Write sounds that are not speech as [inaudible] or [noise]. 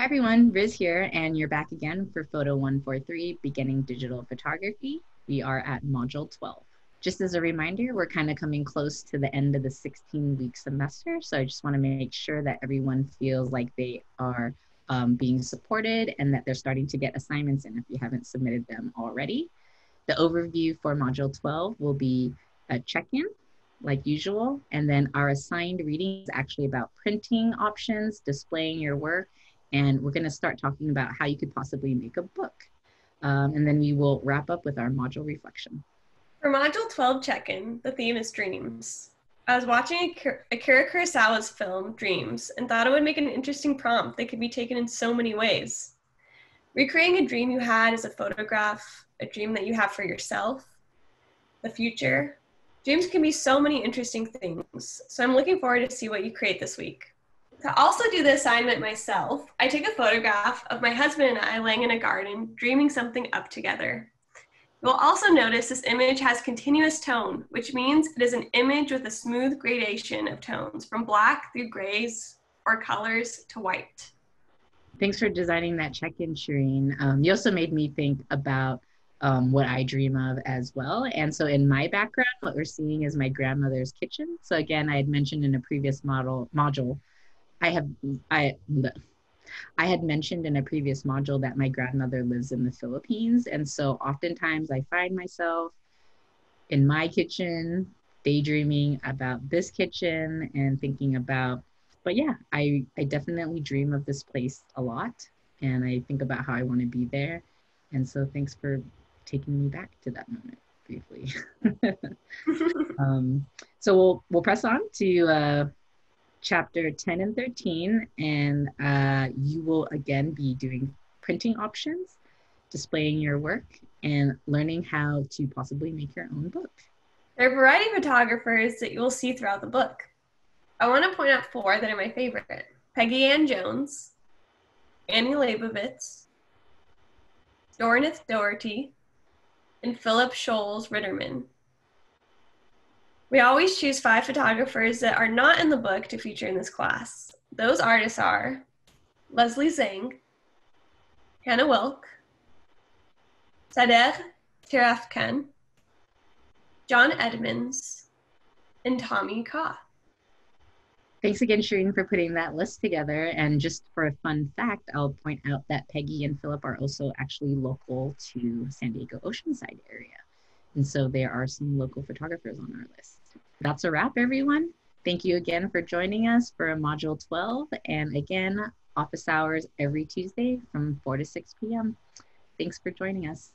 Hi everyone, Riz here, and you're back again for Photo 143, Beginning Digital Photography. We are at Module 12. Just as a reminder, we're kind of coming close to the end of the 16 week semester, so I just want to make sure that everyone feels like they are um, being supported and that they're starting to get assignments in if you haven't submitted them already. The overview for Module 12 will be a check-in, like usual, and then our assigned reading is actually about printing options, displaying your work, and we're going to start talking about how you could possibly make a book. Um, and then we will wrap up with our module reflection. For Module 12 check-in, the theme is dreams. I was watching Akira Kurosawa's film, Dreams, and thought it would make an interesting prompt that could be taken in so many ways. Recreating a dream you had as a photograph, a dream that you have for yourself, the future. Dreams can be so many interesting things, so I'm looking forward to see what you create this week. To also do the assignment myself, I take a photograph of my husband and I laying in a garden, dreaming something up together. You'll also notice this image has continuous tone, which means it is an image with a smooth gradation of tones from black through grays or colors to white. Thanks for designing that check-in, Shirin. Um, you also made me think about um, what I dream of as well. And so in my background, what we're seeing is my grandmother's kitchen. So again, I had mentioned in a previous model module I have I I had mentioned in a previous module that my grandmother lives in the Philippines, and so oftentimes I find myself in my kitchen daydreaming about this kitchen and thinking about but yeah i i definitely dream of this place a lot. And i think about how i want to be there. And so thanks for taking me back to that moment briefly. [laughs] [laughs] Um, so we'll we'll press on to uh, chapter 10 and 13, and uh, you will again be doing printing options, displaying your work, and learning how to possibly make your own book. There are a variety of photographers that you will see throughout the book. I want to point out four that are my favorite Peggy Ann Jones, Annie Leibovitz, Dornith Doherty, and Philipp Scholz Rittermann. We always choose five photographers that are not in the book to feature in this class. Those artists are Leslie Zhang, Hannah Wilke, Sadegh Tirafkan, John Edmonds, and Tommy Kha. Thanks again, Shirin, for putting that list together. And just for a fun fact, I'll point out that Peggy and Philipp are also actually local to San Diego Oceanside area. And so there are some local photographers on our list. That's a wrap, everyone. Thank you again for joining us for Module 12. And again, office hours every Tuesday from 4 to 6 p.m. Thanks for joining us.